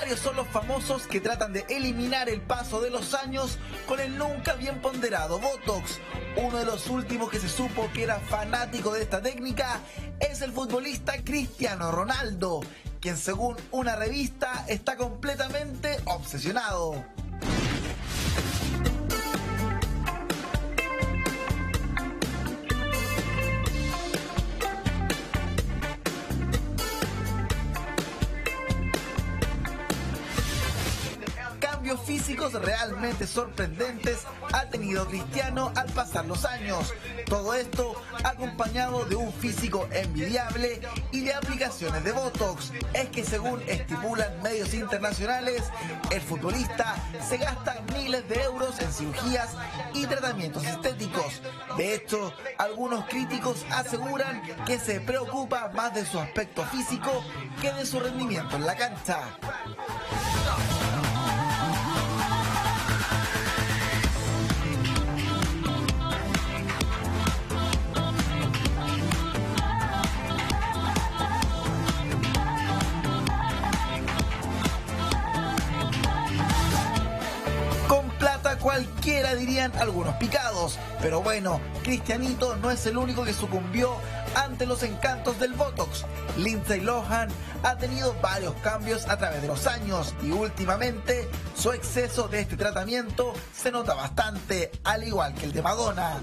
Varios son los famosos que tratan de eliminar el paso de los años con el nunca bien ponderado Botox. Uno de los últimos que se supo que era fanático de esta técnica es el futbolista Cristiano Ronaldo, quien según una revista está completamente obsesionado. Cambios físicos realmente sorprendentes ha tenido Cristiano al pasar los años. Todo esto acompañado de un físico envidiable y de aplicaciones de Botox. Es que según estipulan medios internacionales, el futbolista se gasta miles de euros en cirugías y tratamientos estéticos. De hecho, algunos críticos aseguran que se preocupa más de su aspecto físico que de su rendimiento en la cancha. Dirían algunos picados. Pero bueno, Cristianito no es el único que sucumbió ante los encantos del Botox. Lindsay Lohan ha tenido varios cambios a través de los años y últimamente su exceso de este tratamiento se nota bastante, al igual que el de Madonna.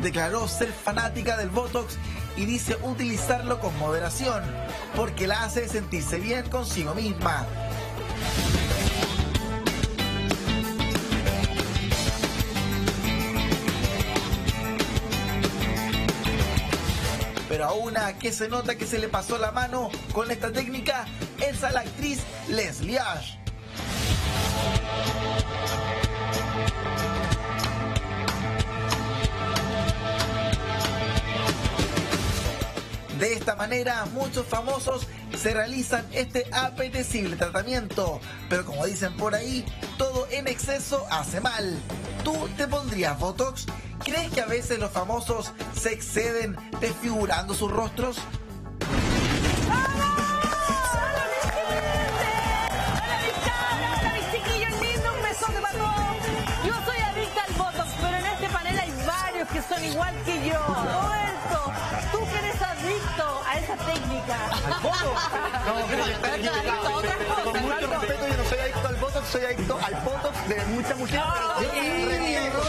Declaró ser fanática del Botox y dice utilizarlo con moderación, porque la hace sentirse bien consigo misma. Pero a una que se nota que se le pasó la mano con esta técnica es a la actriz Leslie Ash. De esta manera, muchos famosos se realizan este apetecible tratamiento. Pero como dicen por ahí, todo en exceso hace mal. ¿Tú te pondrías Botox? ¿Crees que a veces los famosos se exceden desfigurando sus rostros? Que son igual que yo. Roberto, tú que eres adicto a esa técnica. ¿Al voto? No, pero. Con mucho respeto, yo no soy adicto al voto, soy adicto al botox de muchas mujeres.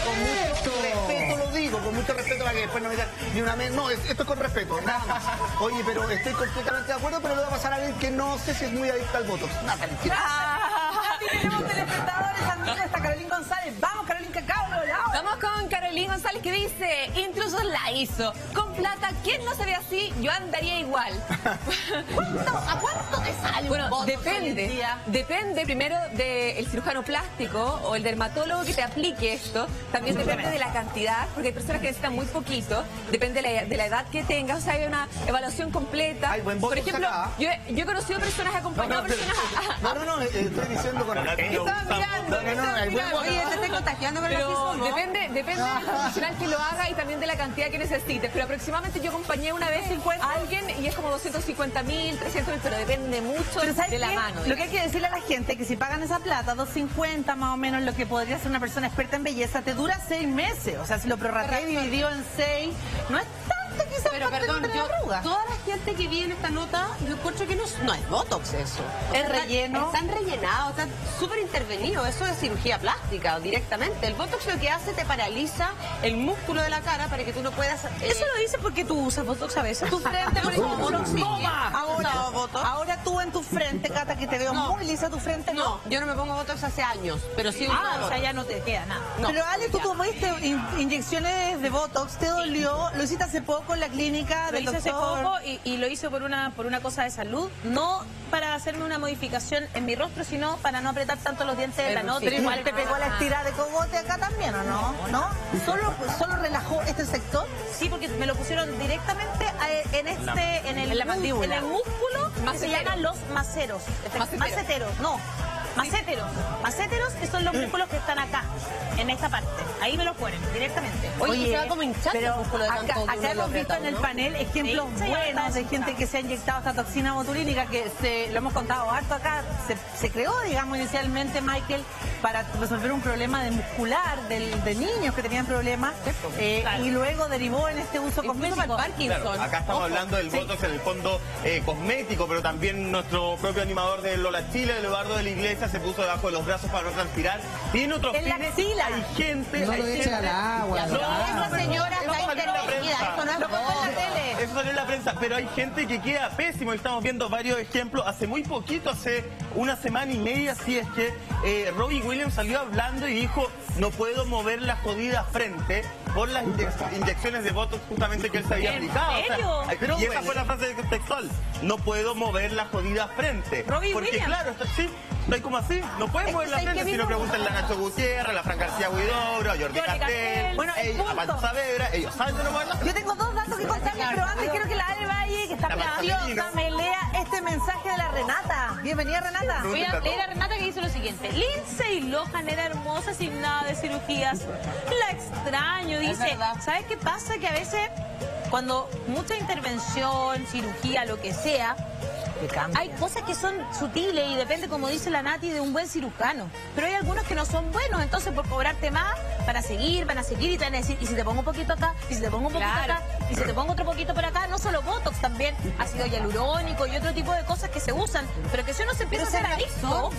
con mucho respeto lo digo, con mucho respeto para que después no me digan ni una vez. No, esto es con respeto, nada más. Oye, pero estoy completamente de acuerdo, pero le voy a pasar a ver que no sé si es muy adicto al voto. Nada, ah, tenemos telespectadores, amigos, está Carolina González. Vamos, Carolina Cacao. Vamos con Carolina González que dice, intrusos la hizo. Con plata, ¿quién no se ve así? Yo andaría igual. ¿A cuánto te sale Bueno, depende. Depende primero del cirujano plástico o el dermatólogo que te aplique esto. También depende de la cantidad, porque hay personas que necesitan muy poquito. Depende de la, edad que tengas. O sea, hay una evaluación completa. Por ejemplo, yo, yo, he conocido personas acompañado no, personas No, no, no, estoy diciendo con... Estaba mirando. No, no, no, Oye, te estoy contagiando con el Depende, depende del profesional que lo haga y también de la cantidad que necesites. Pero aproximadamente yo acompañé una vez a alguien y es como 250 mil, 300 mil, pero depende mucho de la mano. Lo que hay que decirle a la gente es que si pagan esa plata, 250 más o menos, lo que podría ser una persona experta en belleza, te dura seis meses. O sea, si lo prorrateé y dividido en seis, no es pero perdón, yo, toda la gente que viene esta nota, yo encuentro que no, no es Botox eso. Es relleno. Están rellenados, están súper intervenidos. Eso es cirugía plástica directamente. El Botox lo que hace te paraliza el músculo de la cara para que tú no puedas... Eh, eso lo dice porque tú usas Botox a veces. Tu frente, por ejemplo. Ahora, ahora tú en tu frente, Cata, que te veo muy lisa tu frente. No, yo no me pongo Botox hace años, pero sí Ah, o sea, ya no te queda nada. pero Ale, tú tomaste inyecciones de Botox, te dolió, lo hiciste hace poco en la clínica lo hice hace poco y, lo hice por una, por una cosa de salud, no para hacerme una modificación en mi rostro, sino para no apretar tanto los dientes de la noche. Igual te pegó la estirada de cogote acá también, ¿o no? ¿No? ¿Solo, ¿Solo relajó este sector? Sí, porque me lo pusieron directamente en este, en el, en la mandíbula. en el músculo que se llaman los maceros. Macetero. Maceteros, no. Maceteros. Maceteros que son los músculos que están acá, en esta parte. Ahí me los ponen directamente. Oye, se va como hinchando pero el músculo de acá, tanto lo hemos visto en el ¿no? panel ejemplos Sí, buenos de gente que se ha inyectado esta toxina botulínica que se, lo hemos contado harto acá. Se, se creó, digamos, inicialmente, Michael, para resolver un problema de muscular del- de niños que tenían problemas eh, Claro. y luego derivó en este uso Incluso para el cosmético. Parkinson. Claro, acá estamos Ojo. hablando del Botox en el fondo eh, cosmético, pero también nuestro propio animador de Lola Chile, Eduardo de la Iglesia, se puso debajo de los brazos para no transpirar. Tiene otros En la axila. Hay gente. No hay lo gente- al agua. No, al agua. Esa señora está intervenida, eso no es Pero hay gente que queda pésimo. Estamos viendo varios ejemplos. Hace muy poquito, hace una semana y media, si es que eh, Robbie Williams salió hablando y dijo, no puedo mover la jodida frente por las inyec- inyecciones de Botox justamente que él se había ¿En aplicado. O sea, serio? ay, y esa fue la frase textual. No puedo mover la jodida frente. Robbie Porque Williams. claro, está, sí, estoy como así. No puedes Es mover la ¿sabes frente si no preguntan a Nacho Gutiérrez, a la Fran García Huidobro, a Jordi Castel. Bueno, a. Pancho Saavedra, ellos saben de no mover la Yo tengo dos datos que contarles, pero antes quiero que la Ale Valle, que está preciosa, me lea este mensaje de la. Bienvenida, Renata. Voy a leer a Renata que dice lo siguiente. Lindsay Lohan era hermosa sin nada de cirugías. La extraño, dice. ¿Sabes qué pasa? Que a veces cuando mucha intervención, cirugía, lo que sea, hay cosas que son sutiles y depende, como dice la Nati, de un buen cirujano. Pero hay algunos que no son buenos, entonces por cobrarte más, van a seguir, van a seguir y te van a decir, y si te pongo un poquito acá, y si te pongo un poquito Claro. acá, y si te pongo otro poquito por acá, no solo Botox, también ácido hialurónico y otro tipo de cosas que se usan, pero que si uno se empieza Pero a se hacer adicto,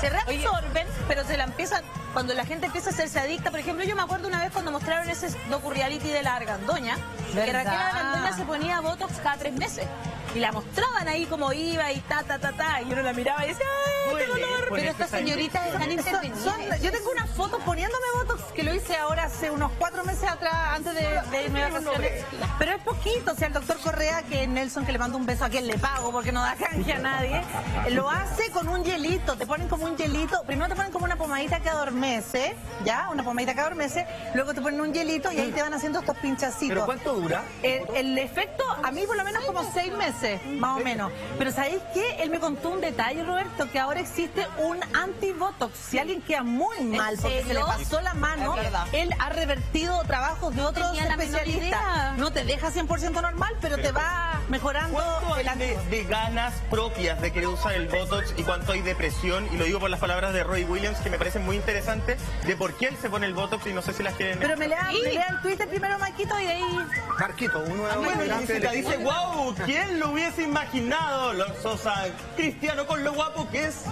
se reabsorben, pero se la empiezan, cuando la gente empieza a hacerse adicta, por ejemplo, yo me acuerdo una vez cuando mostraron ese docu-reality de la Argandoña, que. Raquel Argandoña se ponía Botox cada tres meses. Y la mostraban ahí como iba y ta, ta, ta, ta. Y uno la miraba y decía, ¡ay! Pero estas señoritas están intervenidas. son- yo tengo una foto poniéndome Botox que lo hice ahora hace unos cuatro meses atrás, antes de, de irme de vacaciones. Pero es poquito, o sea, el doctor Correa, que Nelson, que le mando un beso a quien le pago porque no da canje a nadie, lo hace con un hielito, te ponen como un hielito, primero te ponen como una pomadita que adormece, ¿ya? Una pomadita que adormece, luego te ponen un hielito y ahí te van haciendo estos pinchacitos. ¿Pero cuánto dura? El, el efecto, a mí por lo menos como seis meses, más o menos. Pero ¿sabéis qué? Él me contó un detalle, Roberto, que ahora existe un anti-botox. Si alguien queda muy mal porque se le pasó la mano, él ha revertido trabajos de otros especialistas. No te deja 100% normal, pero, te va mejorando ¿Cuánto el hay de, ganas propias de querer usar el Botox y cuánto hay de presión? Y lo digo por las palabras de Roy Williams, que me parecen muy interesantes, de por qué él se pone el Botox y no sé si las quieren... Pero me lea, me lea el Twitter primero, Maquito, y de ahí... Marquito, uno de bueno, los Jessica dice, wow, ¿quién lo hubiese imaginado? Los Sosa Cristiano con lo guapo que es,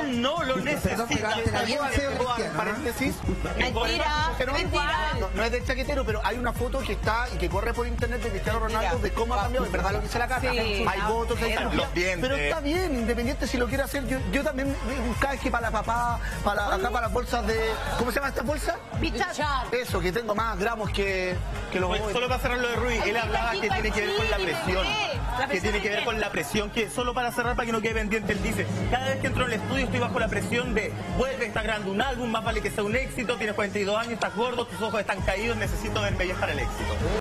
él no lo necesita. paréntesis. Mentira, mentira. no es del chaquetero, pero hay una foto que está y que corre por internet de Cristiano Ronaldo de cómo ha cambiado, en verdad lo que dice la. Sí. hay votos, hay Los cirugía. dientes. Pero está bien, independiente si lo quiere hacer. Yo, yo también un canje para la papá, para acá para las bolsas de. ¿Cómo se llama esta bolsa? Bichar. Eso, que tengo más gramos que, que los Pues, solo para cerrar lo de Rui, él hablaba que tiene que ver con la presión. Que tiene que ver con la presión, que solo para cerrar, para que no quede pendiente, él dice, cada vez que entro al estudio estoy bajo la presión de, vuelve, está grabando un álbum, más vale que sea un éxito, tienes 42 años, estás gordo, tus ojos están caídos, necesito verme y para el éxito.